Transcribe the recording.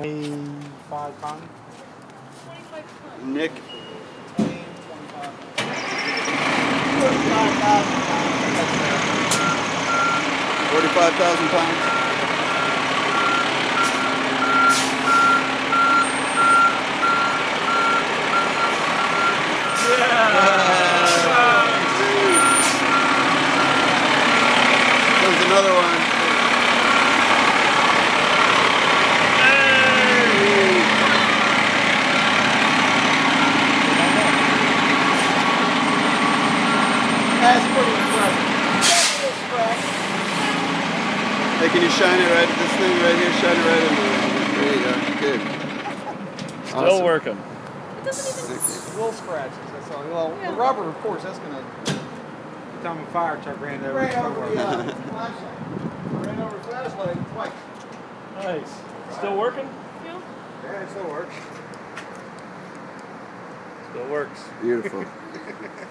25 pounds. 25 tons. Nick, 45,000 pounds. There's another one. That's pretty impressive. Hey, can you shine it right, this thing right here, shine it right in There There you go, good. Still Awesome. working. It doesn't even. Little scratches, that's all. Well, Yeah. the rubber, of course, that's gonna. Time a fire truck ran over Ran over the uh, flashlight. Ran over the flashlight twice. Nice. Still working? Yeah. Yeah, it still works. Still works. Beautiful.